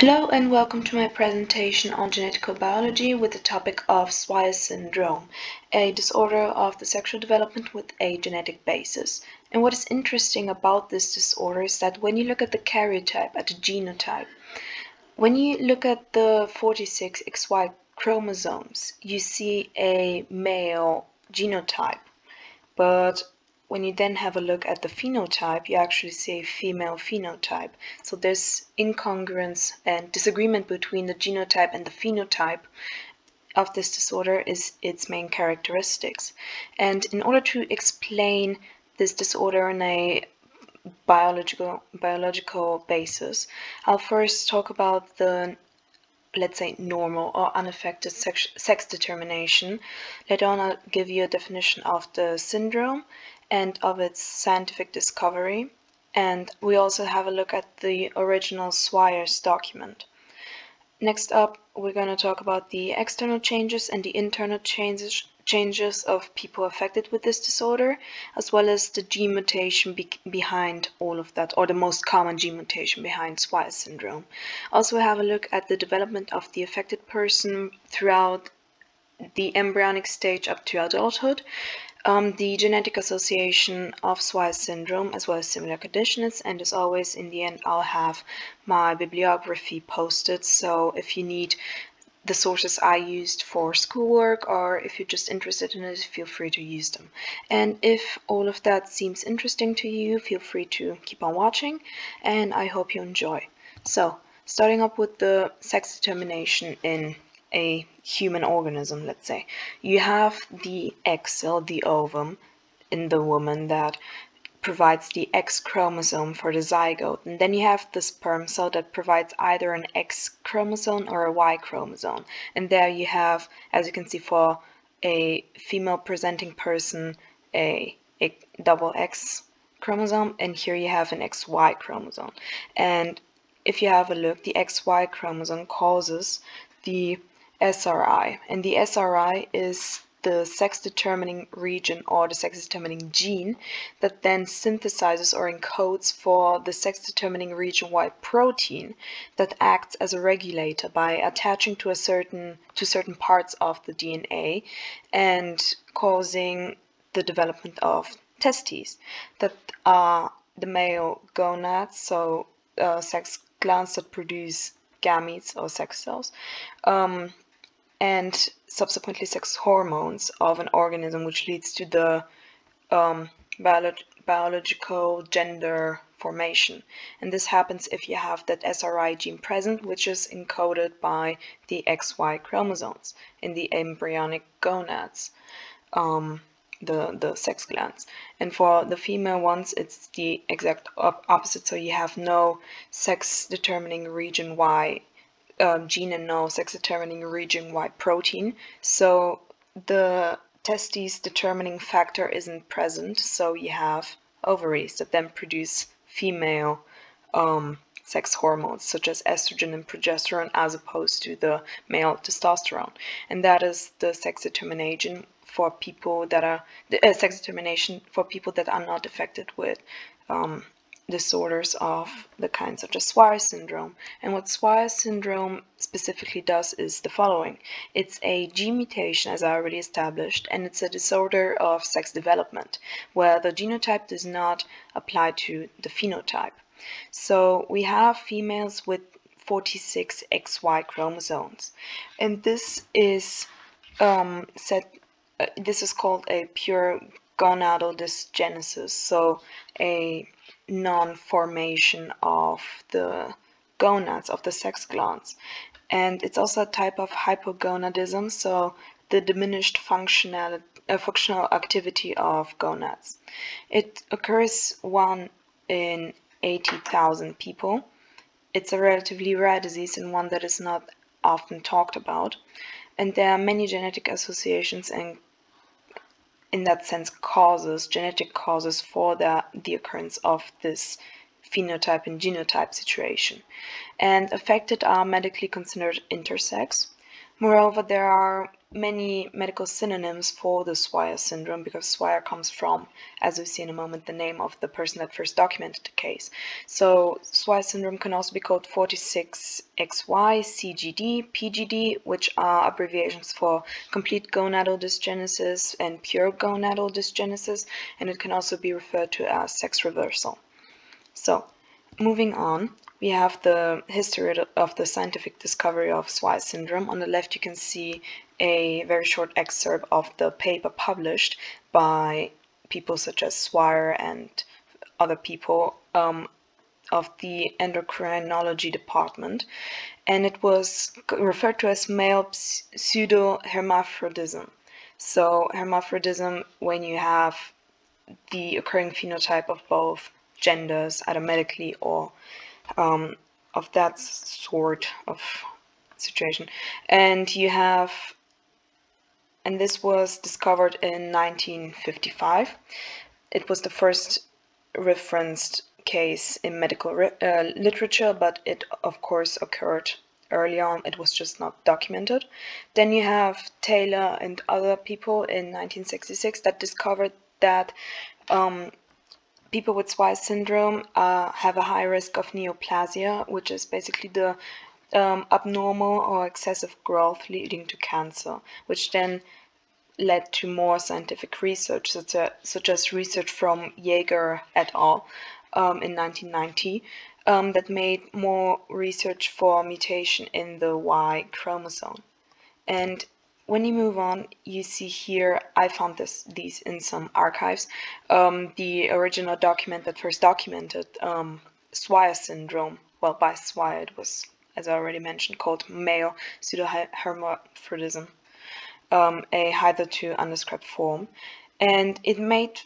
Hello and welcome to my presentation on genetical biology with the topic of Swyer syndrome, a disorder of the sexual development with a genetic basis. And what is interesting about this disorder is that when you look at the karyotype, at the genotype, when you look at the 46 XY chromosomes, you see a male genotype, but when you then have a look at the phenotype, you actually see a female phenotype. So there's incongruence and disagreement between the genotype and the phenotype of this disorder is its main characteristics. And in order to explain this disorder on a biological biological basis, I'll first talk about the let's say normal or unaffected sex, sex determination. Later on I'll give you a definition of the syndrome and of its scientific discovery. And we also have a look at the original Swyer's document. Next up, we're going to talk about the external changes and the internal changes changes of people affected with this disorder, as well as the gene mutation be behind all of that, or the most common gene mutation behind Swyer syndrome. Also have a look at the development of the affected person throughout the embryonic stage up to adulthood, um, the genetic association of Swyer syndrome as well as similar conditions and as always in the end I'll have my bibliography posted. So if you need the sources I used for schoolwork or if you're just interested in it feel free to use them. And if all of that seems interesting to you feel free to keep on watching and I hope you enjoy. So starting up with the sex determination in a human organism, let's say, you have the egg cell, the ovum, in the woman that provides the X chromosome for the zygote. And then you have the sperm cell that provides either an X chromosome or a Y chromosome. And there you have, as you can see for a female presenting person, a, a double X chromosome, and here you have an XY chromosome. And if you have a look, the XY chromosome causes the SRY. And the SRY is the sex determining region or the sex determining gene that then synthesizes or encodes for the sex determining region Y protein that acts as a regulator by attaching to a certain to certain parts of the DNA and causing the development of testes that are the male gonads so uh, sex glands that produce gametes or sex cells um, and subsequently sex hormones of an organism, which leads to the um, biological gender formation. And this happens if you have that SRY gene present, which is encoded by the XY chromosomes in the embryonic gonads, um, the, the sex glands. And for the female ones, it's the exact op opposite. So you have no sex determining region Y um, gene and no sex determining region Y protein. So the testes determining factor isn't present, so you have ovaries that then produce female um, sex hormones such as estrogen and progesterone as opposed to the male testosterone. And that is the sex determination for people that are the uh, sex determination for people that are not affected with um, disorders of the kind such as Swyer syndrome. And what Swyer syndrome specifically does is the following. It's a gene mutation, as I already established, and it's a disorder of sex development, where the genotype does not apply to the phenotype. So we have females with 46 XY chromosomes, and this is um, set. Uh, this is called a pure gonadal dysgenesis, so a non-formation of the gonads, of the sex glands. And it's also a type of hypogonadism, so the diminished functional, uh, functional activity of gonads. It occurs one in 80,000 people. It's a relatively rare disease and one that is not often talked about. And there are many genetic associations and in that sense causes, genetic causes for the, the occurrence of this phenotype and genotype situation. And affected are medically considered intersex. Moreover, there are many medical synonyms for the Swyer syndrome because Swyer comes from, as we see in a moment, the name of the person that first documented the case. So Swyer syndrome can also be called 46XY, CGD, PGD, which are abbreviations for complete gonadal dysgenesis and pure gonadal dysgenesis, and it can also be referred to as sex reversal. So moving on, we have the history of the scientific discovery of Swyer syndrome. On the left, you can see a very short excerpt of the paper published by people such as Swyer and other people um, of the endocrinology department. And it was referred to as male pseudo-hermaphrodism. So hermaphrodism, when you have the occurring phenotype of both genders, either medically or um, of that sort of situation. And you have, and this was discovered in 1955. It was the first referenced case in medical uh, literature, but it of course occurred early on. It was just not documented. Then you have Taylor and other people in 1966 that discovered that um, people with Swyer syndrome uh, have a high risk of neoplasia, which is basically the um, abnormal or excessive growth leading to cancer, which then led to more scientific research, such, a, such as research from Jaeger et al. Um, in 1990 um, that made more research for mutation in the Y chromosome. And when you move on, you see here, I found this these in some archives, um, the original document that first documented um, Swyer syndrome. Well, by Swyer, it was, as I already mentioned, called male pseudohermaphrodism, um, a hitherto undescribed form. And it made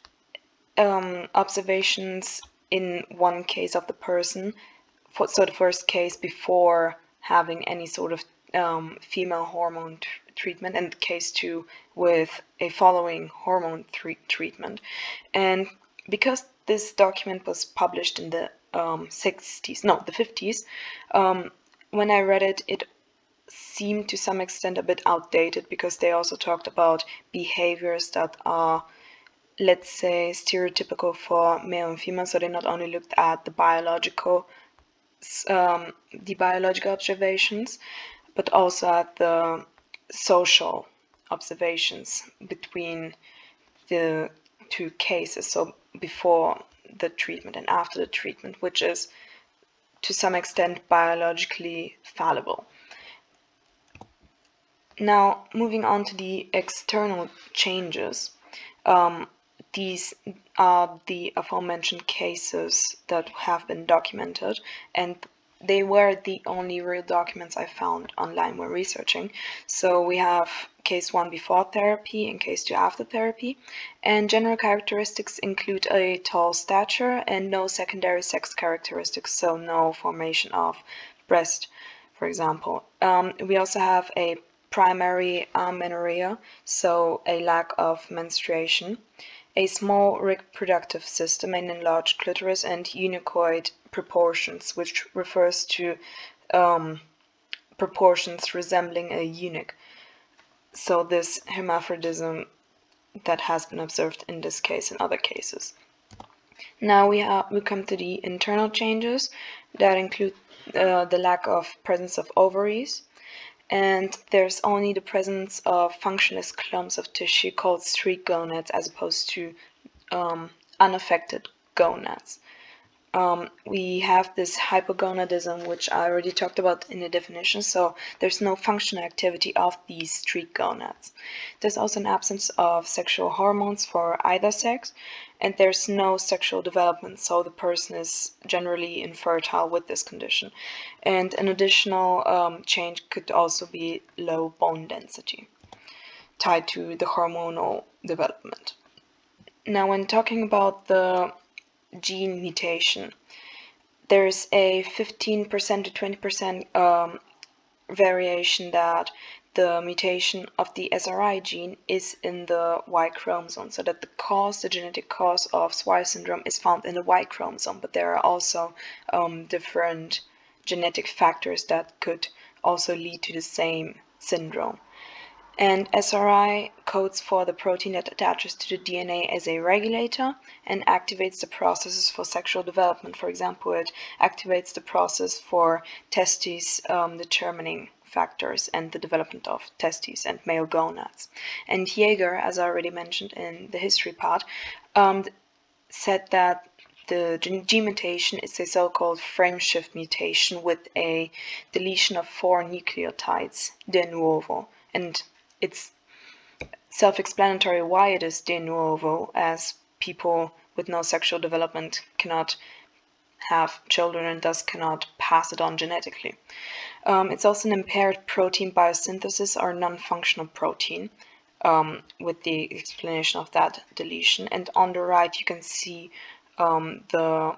um, observations in one case of the person, for, so the first case before having any sort of um, female hormone treatment and case two with a following hormone treatment. And because this document was published in the um, 60s, no, the 50s, um, when I read it, it seemed to some extent a bit outdated because they also talked about behaviors that are let's say stereotypical for male and female. So they not only looked at the biological um, the biological observations but also at the social observations between the two cases, so before the treatment and after the treatment, which is to some extent biologically fallible. Now, moving on to the external changes, um, these are the aforementioned cases that have been documented, and they were the only real documents I found online when researching. So we have case 1 before therapy and case 2 after therapy. And general characteristics include a tall stature and no secondary sex characteristics, so no formation of breast, for example. Um, we also have a primary amenorrhea, so a lack of menstruation a small reproductive system, an enlarged clitoris, and eunuchoid proportions, which refers to um, proportions resembling a eunuch. So this hermaphrodism that has been observed in this case and other cases. Now we, have, we come to the internal changes that include uh, the lack of presence of ovaries, and there's only the presence of functionless clumps of tissue called streak gonads as opposed to um, unaffected gonads. Um, we have this hypogonadism, which I already talked about in the definition, so there's no functional activity of these streak gonads. There's also an absence of sexual hormones for either sex, and there's no sexual development, so the person is generally infertile with this condition. And an additional um, change could also be low bone density, tied to the hormonal development. Now, when talking about the gene mutation. There's a 15% to 20% um, variation that the mutation of the SRY gene is in the Y chromosome, so that the cause, the genetic cause of Swyer syndrome is found in the Y chromosome, but there are also um, different genetic factors that could also lead to the same syndrome. And SRY codes for the protein that attaches to the DNA as a regulator and activates the processes for sexual development. For example, it activates the process for testes um, determining factors and the development of testes and male gonads. And Jaeger, as I already mentioned in the history part, um, said that the gene mutation is a so-called frameshift mutation with a deletion of four nucleotides de novo. And it's self-explanatory why it is de novo, as people with no sexual development cannot have children and thus cannot pass it on genetically. Um, it's also an impaired protein biosynthesis or non-functional protein um, with the explanation of that deletion. And on the right you can see um, the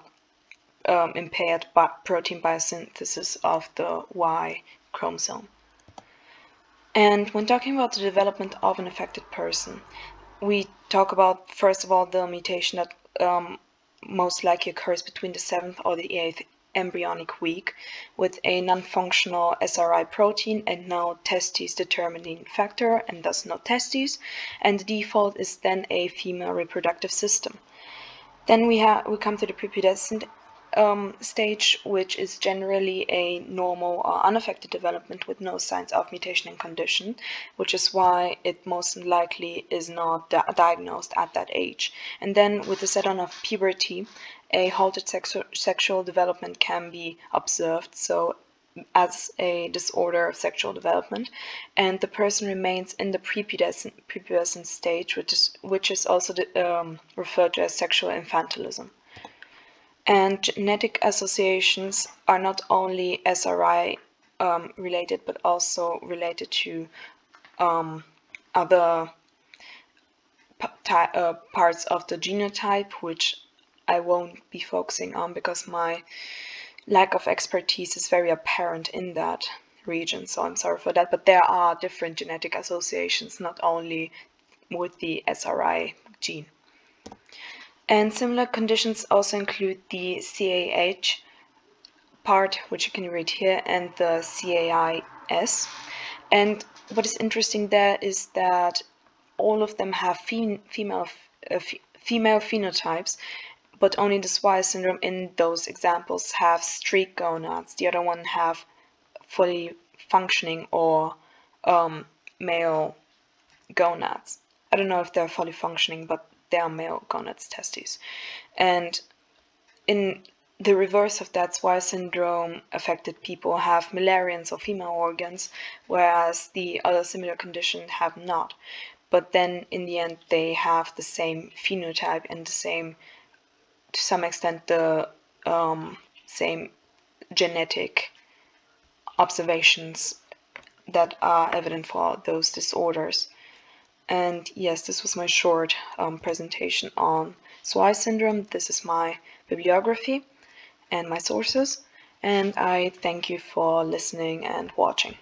um, impaired bi protein biosynthesis of the Y chromosome. And when talking about the development of an affected person, we talk about, first of all, the mutation that um, most likely occurs between the seventh or the eighth embryonic week with a non-functional SRY protein and no testes determining factor and thus no testes and the default is then a female reproductive system. Then we have we come to the prepubescent um, stage, which is generally a normal or unaffected development with no signs of mutation and condition, which is why it most likely is not di diagnosed at that age. And then with the set on of puberty, a halted sexu sexual development can be observed. So as a disorder of sexual development and the person remains in the prepubescent, prepubescent stage which is which is also the, um, referred to as sexual infantilism. And genetic associations are not only SRY um, related, but also related to um, other uh, parts of the genotype, which I won't be focusing on because my lack of expertise is very apparent in that region, so I'm sorry for that. But there are different genetic associations, not only with the SRY gene. And similar conditions also include the CAH part, which you can read here, and the CAIS. And what is interesting there is that all of them have fem female, uh, female phenotypes, but only the Swyer syndrome in those examples have streak gonads. The other one have fully functioning or um, male gonads. I don't know if they're fully functioning, but their male gonads testes. And in the reverse of that, Swyer syndrome affected people have Müllerians or female organs, whereas the other similar conditions have not. But then in the end, they have the same phenotype and the same, to some extent, the um, same genetic observations that are evident for those disorders. And yes, this was my short um, presentation on Swyer syndrome. This is my bibliography and my sources. And I thank you for listening and watching.